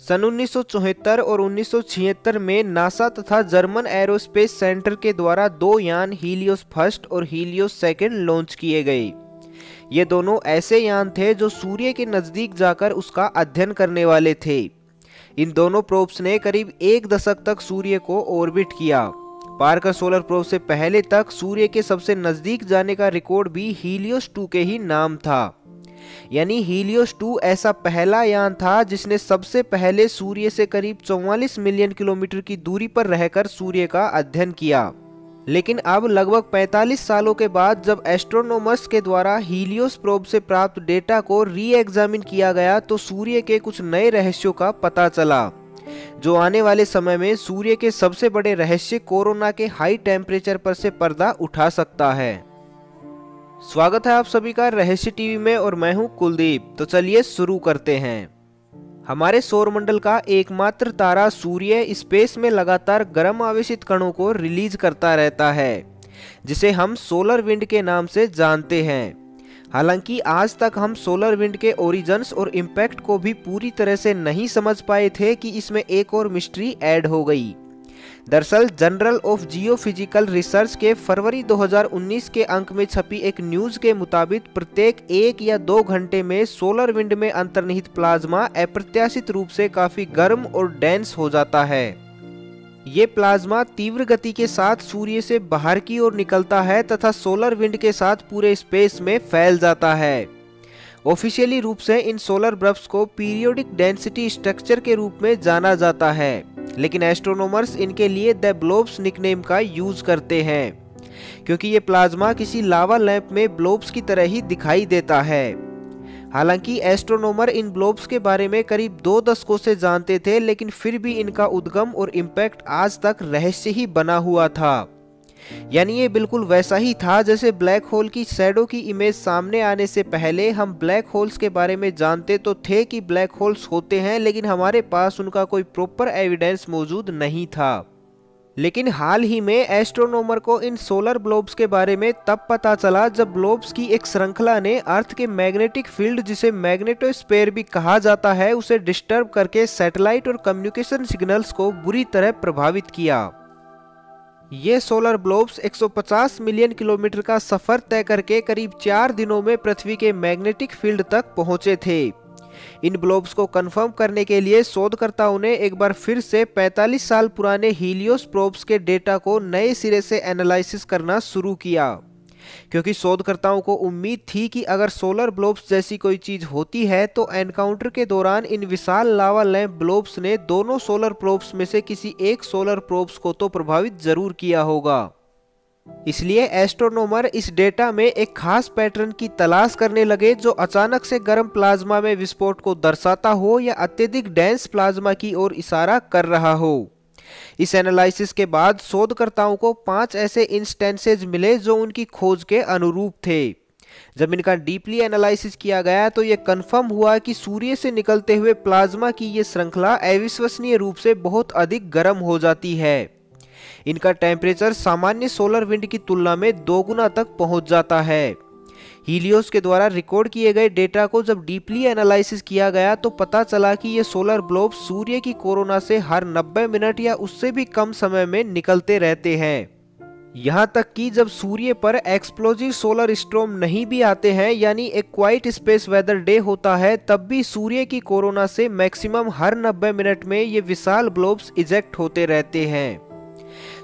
सन 1974 और 1976 में नासा तथा जर्मन एरोस्पेस सेंटर के द्वारा दो यान हीलियोस फ़र्स्ट और हीलियोस सेकेंड लॉन्च किए गए। ये दोनों ऐसे यान थे जो सूर्य के नज़दीक जाकर उसका अध्ययन करने वाले थे। इन दोनों प्रोब्स ने करीब एक दशक तक सूर्य को ऑर्बिट किया। पार्कर सोलर प्रोब से पहले तक सूर्य के सबसे नज़दीक जाने का रिकॉर्ड भी हीलियोस टू के ही नाम था। यानी हीलियोस टू ऐसा पहला यान था जिसने सबसे पहले सूर्य से करीब 44 मिलियन किलोमीटर की दूरी पर रहकर सूर्य का अध्ययन किया। लेकिन अब लगभग 45 सालों के बाद जब एस्ट्रोनोमर्स के द्वारा हीलियोस प्रोब से प्राप्त डेटा को री एग्जामिन किया गया तो सूर्य के कुछ नए रहस्यों का पता चला। जो आने वाले समय में सूर्य के सबसे बड़े रहस्य कोरोना के हाई टेम्परेचर पर से पर्दा उठा सकता है। स्वागत है आप सभी का रहस्य टीवी में और मैं हूँ कुलदीप। तो चलिए शुरू करते हैं। हमारे सौरमंडल का एकमात्र तारा सूर्य स्पेस में लगातार गर्म आवेशित कणों को रिलीज़ करता रहता है, जिसे हम सोलर विंड के नाम से जानते हैं। हालाँकि आज तक हम सोलर विंड के ओरिजन्स और इम्पैक्ट को भी पूरी तरह से नहीं समझ पाए थे कि इसमें एक और मिस्ट्री ऐड हो गई। दरअसल, जनरल ऑफ़ जियोफिजिकल रिसर्च के फरवरी 2019 के अंक में छपी एक न्यूज़ के मुताबिक, प्रत्येक एक या दो घंटे में सोलर विंड में अंतर्निहित प्लाज्मा अप्रत्याशित रूप से काफ़ी गर्म और डेंस हो जाता है। ये प्लाज्मा तीव्र गति के साथ सूर्य से बाहर की ओर निकलता है तथा सोलर विंड के साथ पूरे स्पेस में फैल जाता है। ऑफिशियली रूप से इन सोलर ब्रफ्स को पीरियोडिक डेंसिटी स्ट्रक्चर के रूप में जाना जाता है। लेकिन एस्ट्रोनोमर्स इनके लिए द ब्लोब्स निकनेम का यूज़ करते हैं, क्योंकि ये प्लाज्मा किसी लावा लैंप में ब्लोब्स की तरह ही दिखाई देता है। हालाँकि एस्ट्रोनोमर इन ब्लोब्स के बारे में करीब दो दशकों से जानते थे, लेकिन फिर भी इनका उद्गम और इम्पैक्ट आज तक रहस्य ही बना हुआ था। यानी ये बिल्कुल वैसा ही था जैसे ब्लैक होल की सैडो की इमेज सामने आने से पहले हम ब्लैक होल्स के बारे में जानते तो थे कि ब्लैक होल्स होते हैं, लेकिन हमारे पास उनका कोई प्रॉपर एविडेंस मौजूद नहीं था। लेकिन हाल ही में एस्ट्रोनोमर को इन सोलर ब्लोब्स के बारे में तब पता चला जब ब्लोब्स की एक श्रृंखला ने अर्थ के मैग्नेटिक फ़ील्ड जिसे मैग्नेटोस्पेयर भी कहा जाता है, उसे डिस्टर्ब करके सैटेलाइट और कम्युनिकेशन सिग्नल्स को बुरी तरह प्रभावित किया। ये सोलर ब्लोब्स 150 मिलियन किलोमीटर का सफ़र तय करके करीब चार दिनों में पृथ्वी के मैग्नेटिक फ़ील्ड तक पहुँचे थे। इन ब्लोब्स को कंफर्म करने के लिए शोधकर्ताओं ने एक बार फिर से 45 साल पुराने हीलियोस प्रोब्स के डेटा को नए सिरे से एनालिसिस करना शुरू किया। क्योंकि शोधकर्ताओं को उम्मीद थी कि अगर सोलर ब्लोब्स जैसी कोई चीज़ होती है तो एनकाउंटर के दौरान इन विशाल लावा लैंप ब्लोब्स ने दोनों सोलर प्रोब्स में से किसी एक सोलर प्रोब्स को तो प्रभावित ज़रूर किया होगा। इसलिए एस्ट्रोनोमर इस डेटा में एक खास पैटर्न की तलाश करने लगे, जो अचानक से गर्म प्लाज्मा में विस्फोट को दर्शाता हो या अत्यधिक डेंस प्लाज्मा की ओर इशारा कर रहा हो। इस एनालिसिस के बाद शोधकर्ताओं को पाँच ऐसे इंस्टेंसेज मिले जो उनकी खोज के अनुरूप थे। जब इनका डीपली एनालिसिस किया गया तो यह कंफर्म हुआ कि सूर्य से निकलते हुए प्लाज्मा की यह श्रृंखला अविश्वसनीय रूप से बहुत अधिक गर्म हो जाती है। इनका टेम्परेचर सामान्य सोलर विंड की तुलना में दो गुना तक पहुँच जाता है। हीलियोस के द्वारा रिकॉर्ड किए गए डेटा को जब डीपली एनालिसिस किया गया तो पता चला कि ये सोलर ब्लोब सूर्य की कोरोना से हर 90 मिनट या उससे भी कम समय में निकलते रहते हैं। यहाँ तक कि जब सूर्य पर एक्सप्लोजिव सोलर स्ट्रोम नहीं भी आते हैं, यानी एक क्वाइट स्पेस वेदर डे होता है, तब भी सूर्य की कोरोना से मैक्सिमम हर 90 मिनट में ये विशाल ब्लोब्स इजेक्ट होते रहते हैं।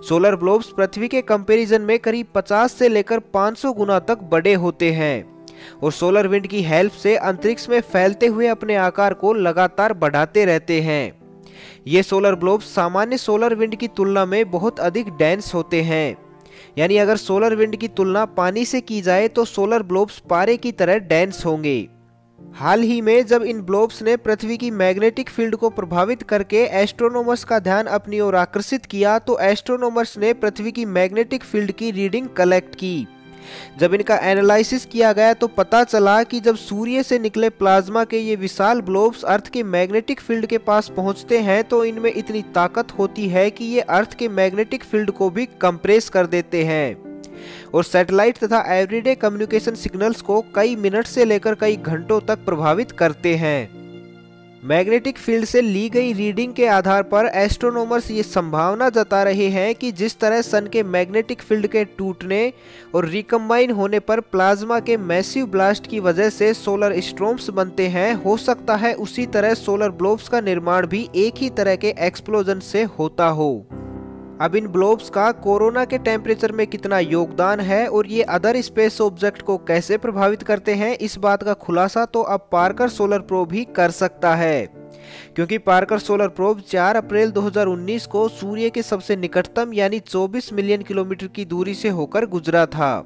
सोलर ब्लोब्स पृथ्वी के कंपैरिजन में करीब 50 से लेकर 500 गुना तक बड़े होते हैं। और सोलर विंड की हेल्प से अंतरिक्ष में फैलते हुए अपने आकार को लगातार बढ़ाते रहते हैं। ये सोलर ब्लोब्स सामान्य सोलर विंड की तुलना में बहुत अधिक डेंस होते हैं। यानी अगर सोलर विंड की तुलना पानी से की जाए तो सोलर ब्लोब्स पारे की तरह डेंस होंगे। हाल ही में जब इन ब्लोब्स ने पृथ्वी की मैग्नेटिक फ़ील्ड को प्रभावित करके एस्ट्रोनोमर्स का ध्यान अपनी ओर आकर्षित किया तो एस्ट्रोनोमर्स ने पृथ्वी की मैग्नेटिक फ़ील्ड की रीडिंग कलेक्ट की। जब इनका एनालिसिस किया गया तो पता चला कि जब सूर्य से निकले प्लाज्मा के ये विशाल ब्लोब्स अर्थ के मैग्नेटिक फ़ील्ड के पास पहुँचते हैं तो इनमें इतनी ताकत होती है कि ये अर्थ के मैग्नेटिक फ़ील्ड को भी कंप्रेस कर देते हैं। और सैटेलाइट तथा एवरीडे कम्युनिकेशन सिग्नल्स को कई मिनट से लेकर कई घंटों तक प्रभावित करते हैं। मैग्नेटिक फ़ील्ड से ली गई रीडिंग के आधार पर एस्ट्रोनॉमर्स ये संभावना जता रहे हैं कि जिस तरह सन के मैग्नेटिक फ़ील्ड के टूटने और रिकम्बाइन होने पर प्लाज्मा के मैसिव ब्लास्ट की वजह से सोलर स्ट्रोम्स बनते हैं, हो सकता है उसी तरह सोलर ब्लोब्स का निर्माण भी एक ही तरह के एक्सप्लोजन से होता हो। अब इन ब्लोब्स का कोरोना के टेम्परेचर में कितना योगदान है और ये अदर स्पेस ऑब्जेक्ट को कैसे प्रभावित करते हैं, इस बात का खुलासा तो अब पार्कर सोलर प्रोब ही कर सकता है। क्योंकि पार्कर सोलर प्रोब 4 अप्रैल 2019 को सूर्य के सबसे निकटतम यानी 24 मिलियन किलोमीटर की दूरी से होकर गुजरा था।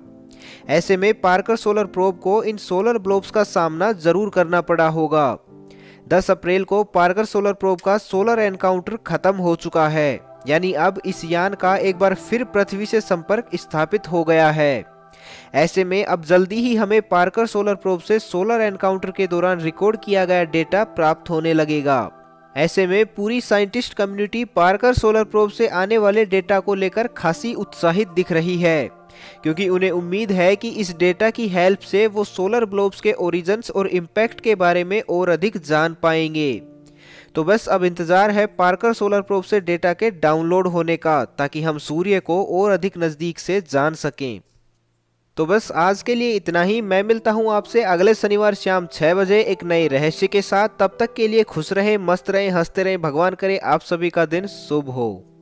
ऐसे में पार्कर सोलर प्रोब को इन सोलर ब्लोब्स का सामना ज़रूर करना पड़ा होगा। 10 अप्रैल को पार्कर सोलर प्रोब का सोलर एनकाउंटर खत्म हो चुका है। यानी अब इस यान का एक बार फिर पृथ्वी से संपर्क स्थापित हो गया है। ऐसे में अब जल्दी ही हमें पार्कर सोलर प्रोब से सोलर एनकाउंटर के दौरान रिकॉर्ड किया गया डेटा प्राप्त होने लगेगा। ऐसे में पूरी scientist community Parker Solar Probe से आने वाले डेटा को लेकर खासी उत्साहित दिख रही है, क्योंकि उन्हें उम्मीद है कि इस डेटा की हेल्प से वो सोलर ब्लोब्स के ओरिजन्स और इम्पैक्ट के बारे में और अधिक जान पाएँगे। तो बस अब इंतज़ार है पार्कर सोलर प्रोब से डेटा के डाउनलोड होने का, ताकि हम सूर्य को और अधिक नज़दीक से जान सकें। तो बस आज के लिए इतना ही। मैं मिलता हूँ आपसे अगले शनिवार शाम छह बजे एक नए रहस्य के साथ। तब तक के लिए खुश रहें, मस्त रहें, हँसते रहें। भगवान करे आप सभी का दिन शुभ हो।